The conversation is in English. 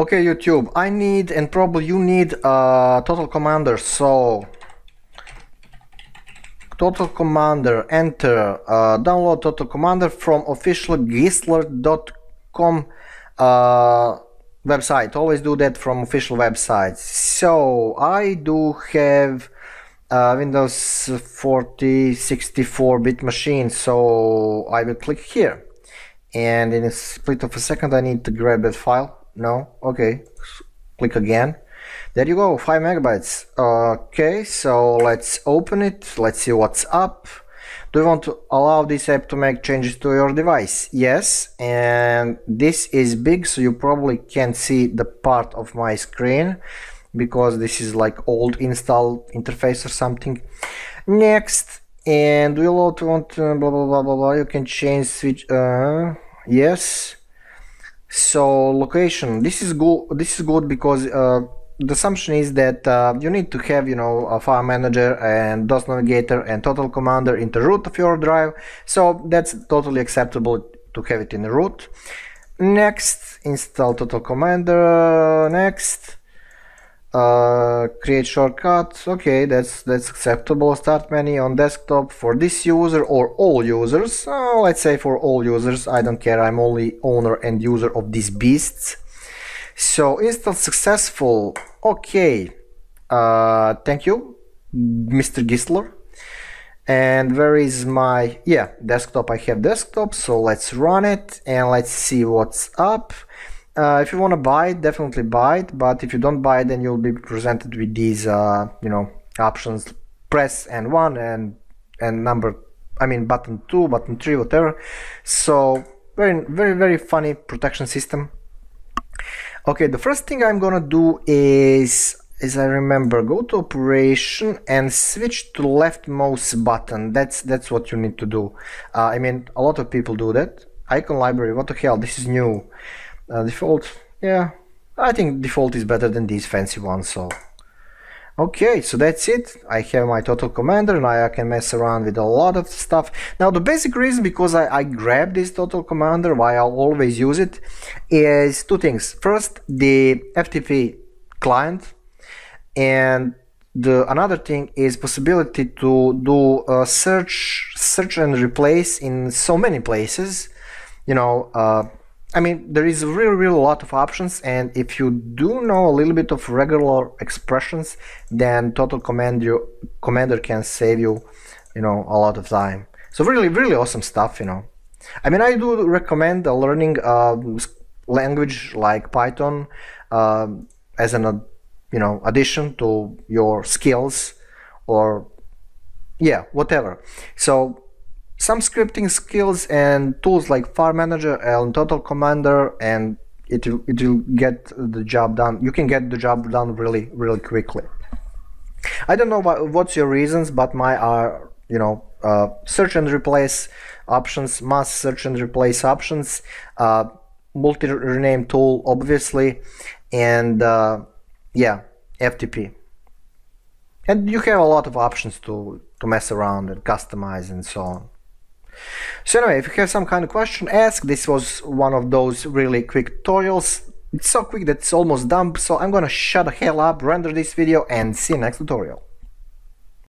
Okay, YouTube, I need, and probably you need, uh, Total Commander, so... Total Commander, enter, uh, download Total Commander from official Ghisler.com uh, website. Always do that from official websites. So, I do have uh, Windows 40 64-bit machine, so I will click here. And in a split of a second I need to grab that file no? Okay. Click again. There you go 5 megabytes. Okay so let's open it. Let's see what's up. Do you want to allow this app to make changes to your device? Yes and this is big so you probably can't see the part of my screen because this is like old install interface or something. Next and do you want to blah blah blah blah blah you can change switch uh, yes so location. This is good this is good because uh, the assumption is that uh, you need to have you know a file manager and DOS navigator and total commander in the root of your drive. So that's totally acceptable to have it in the root. Next install total commander. Next uh, create shortcut okay that's that's acceptable. Start menu on desktop for this user or all users. Uh, let's say for all users I don't care. I'm only owner and user of these beasts. So install successful. Okay. Uh, thank you Mr. Ghisler and where is my yeah desktop. I have desktop so let's run it and let's see what's up uh, if you want to buy it, definitely buy it. But if you don't buy it, then you'll be presented with these, uh, you know, options: press and one and and number. I mean, button two, button three, whatever. So very, very, very funny protection system. Okay, the first thing I'm gonna do is, as I remember, go to operation and switch to leftmost button. That's that's what you need to do. Uh, I mean, a lot of people do that. Icon library. What the hell? This is new. Uh, default, yeah, I think default is better than these fancy ones, so. Okay, so that's it. I have my total commander and I can mess around with a lot of stuff. Now the basic reason because I, I grabbed this total commander, why I'll always use it, is two things. First, the FTP client and the another thing is possibility to do a search search and replace in so many places you know uh, I mean, there is really, really a lot of options, and if you do know a little bit of regular expressions, then Total Commander, Commander can save you, you know, a lot of time. So really, really awesome stuff, you know. I mean, I do recommend learning a language like Python uh, as an, you know, addition to your skills, or yeah, whatever. So some scripting skills and tools like File Manager and Total Commander and it will, it will get the job done. You can get the job done really, really quickly. I don't know what, what's your reasons, but my are, you know, uh, search and replace options, mass search and replace options, uh, multi-rename tool, obviously, and uh, yeah, FTP. And you have a lot of options to, to mess around and customize and so on. So anyway, if you have some kind of question, ask. This was one of those really quick tutorials. It's so quick that it's almost done, so I'm gonna shut the hell up, render this video, and see you next tutorial.